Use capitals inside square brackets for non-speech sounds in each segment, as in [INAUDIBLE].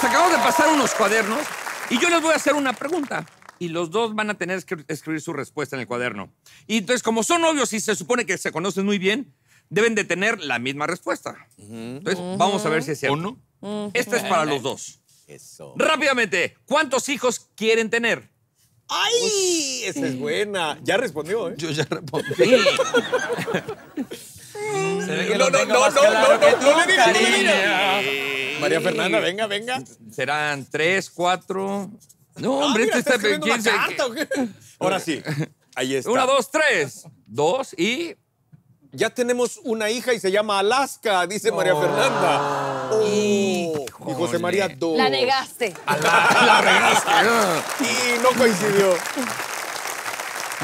les acabamos de pasar unos cuadernos y yo les voy a hacer una pregunta. Y los dos van a tener que escribir su respuesta en el cuaderno. Y entonces, como son novios y se supone que se conocen muy bien, deben de tener la misma respuesta. Entonces, vamos a ver si es cierto. ¿Uno? Esta es para los dos. Eso. Rápidamente, ¿cuántos hijos quieren tener? ¡Ay! Esa es buena. Ya respondió, ¿eh? Yo ya respondí. Sí. [LAUGHS] Se ve que No, lo no, tengo no, más no, claro no, que no, tú, no le digas, no le cariño. digas. María Fernanda, venga, venga. Serán tres, cuatro. No, Ah, hombre, mira, este está escribiendo una ¿quién sabe carta, ¿o qué? Ahora sí. Ahí está. Una, dos, tres. Dos y. Ya tenemos una hija y se llama Alaska, dice María Fernanda. Oh. Y José María, dos. La negaste. La regaste. [LAUGHS] Y no coincidió.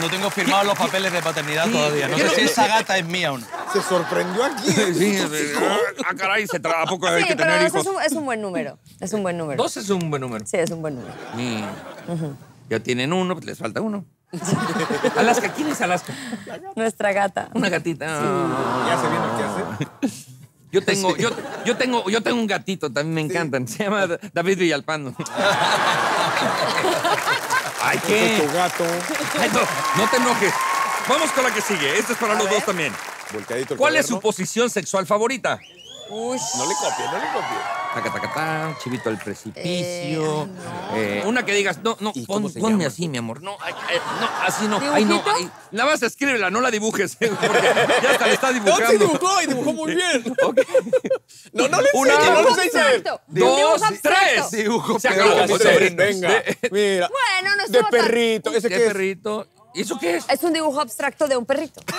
No tengo firmados los papeles de paternidad todavía. No ¿Qué sé si esa gata es mía o no. Se sorprendió aquí. [LAUGHS] Sí, ah, caray, se ¿a poco hay Sí, que pero tener hijos? es un, es un buen número. Es un buen número. Dos es un buen número. Sí, es un buen número. Sí. Ya tienen uno, pues les falta uno. [LAUGHS] Alaska, ¿quién es Alaska? Nuestra gata. Una gatita. Ah. Ya se viene qué hacer. [LAUGHS] Yo tengo, yo, yo tengo, yo tengo un gatito, también me encantan. Se llama David Villalpando. Ay, ¿qué? tu gato. Ay, no, no te enojes. Vamos con la que sigue. Esta es para los dos también. Volcadito el ¿Cuál es su posición sexual favorita? Uy. No le copie, no le copie. Taca, taca, ta, chivito al precipicio. Eh, ay, Eh, una que digas, no, no, ¿Y pon- cómo se ponme llama? así, mi amor. No, ay, ay, no, así no. Ay, no. La vas a escríbela, no la dibujes. Porque [LAUGHS] ya hasta le estás No, dibujando. sí dibujó y dibujó muy bien. [LAUGHS] Ok. No, no le Una, enseñe, no le enseñe. Dos, tres. Dibujo Se acabó, de. Venga, mira. Bueno, no De perrito. ¿Ese ¿Qué qué es? perrito? ¿Y eso qué es? Es un dibujo abstracto de un perrito. [LAUGHS]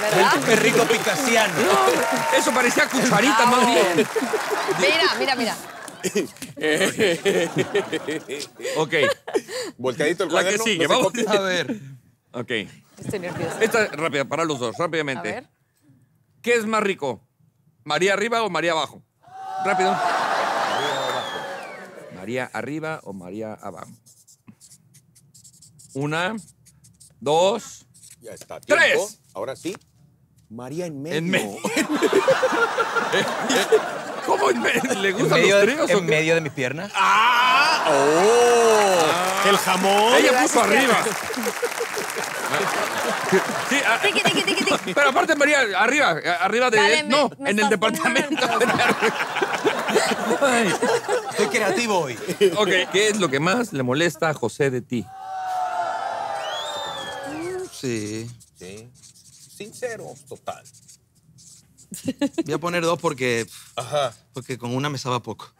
¿Verdad? Perrito picasiano. No, eso parecía cucharita más bien. Mira, mira, mira. [LAUGHS] Ok, Volcadito el la que sigue. no Vamos. A ver. Ok. Estoy nerviosa. Esta es rápida, para los dos, A rápidamente. ver. ¿Qué es más rico? ¿María arriba o María abajo? Rápido. María arriba o María abajo. Una, dos, Ya está. tiempo. Tres. Ahora sí. María en medio. en medio. [LAUGHS] ¿Cómo en medio? ¿Le gustan los tríos o en qué? medio de mis piernas. ¡Ah! ¡Oh! El jamón. Ella puso arriba. Sí, ah, Tiki, tiki, tiki, tiki. pero aparte María, arriba, eh, arriba de... Dale, no, me en el departamento. [LAUGHS] Ay, Estoy creativo hoy. ok, ¿qué es lo que más le molesta a José de ti? Sí. Sí. Sincero, total. Voy a poner dos porque, Ajá. porque con una me sabe poco.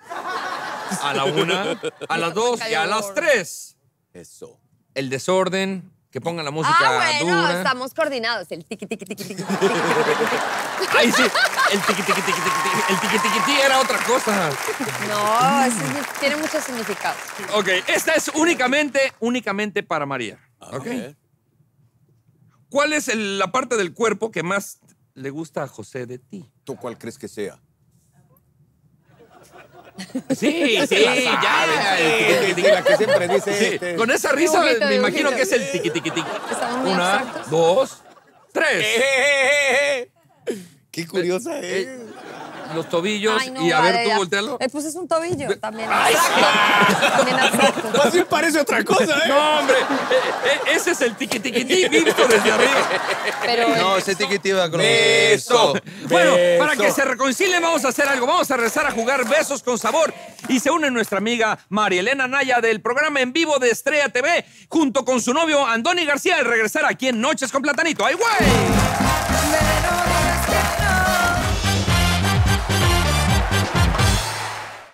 A la una, a las dos y a las tres. Eso. El desorden, que pongan la música Ah, bueno, dura. estamos coordinados. El tiki, tiki, tiki, tiki, tiki, tiki, tiki, tiki. Ay, sí, el tiqui tiqui tiqui tiqui tiqui. El tiqui tiqui tiqui era otra cosa. No, eso tiene mucho significado. Ok, esta es únicamente, únicamente para María. Ok. ver. ¿Cuál es el- la parte del cuerpo que más le gusta a José de ti? ¿Tú cuál crees que sea? Sí, [LAUGHS] sí, ya. el tiqui, tiqui, tiqui. La que siempre dice Sí, este. con esa risa Dibujito, me imagino que es el tiqui tiqui tiqui. Una, abstractos. dos, tres. Eh, Qué curiosa es. Los tobillos Ay, no, y a ver, tú ya. voltealo. Eh, pues es un tobillo también. Ay. También bien [LAUGHS] parece otra cosa, ¿eh? No, hombre, eh, eh, ese es el tiqui tiqui tiqui visto desde arriba. Pero No, ese tiquitivo con Beso. Bueno, Beso. para que se reconcilien vamos a hacer algo. Vamos a rezar a jugar besos con sabor. Y se une nuestra amiga María Elena Naya del programa en vivo de Estrella TV junto con su novio Andoni García al regresar aquí en Noches con Platanito. ¡Ay, güey!